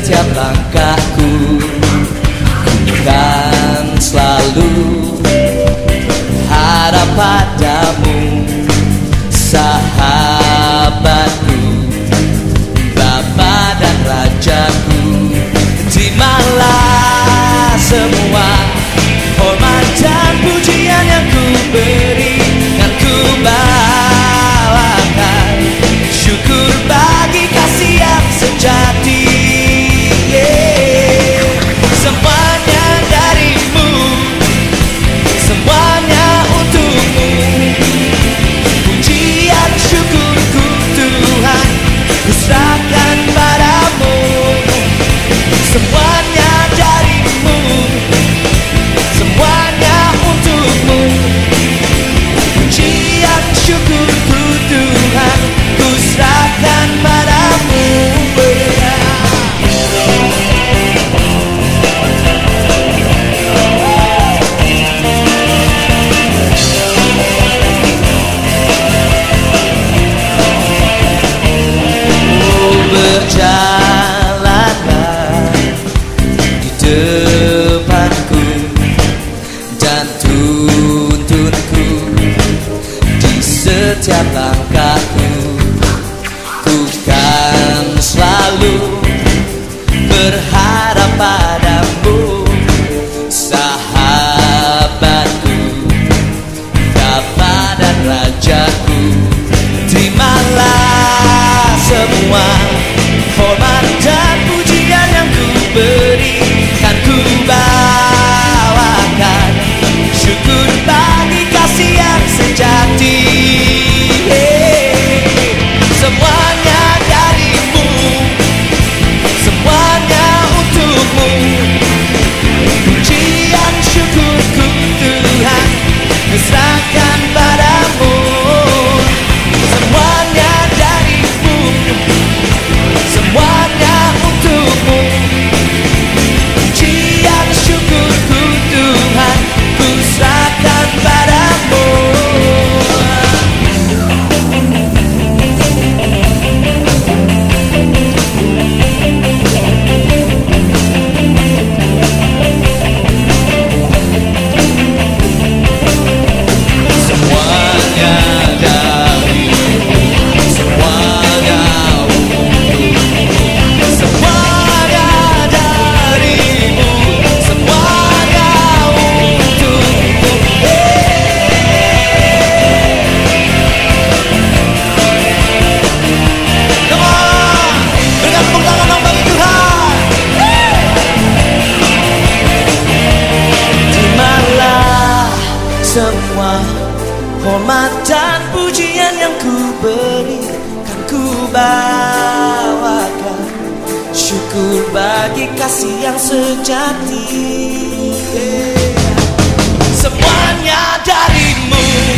setiap langkahku. Ku kan selalu harap padamu Sahabatku. ar. Hormat dan pujian yang ku berikan ku bawakan Syukur bagi kasih yang sejati. Semuanya darimu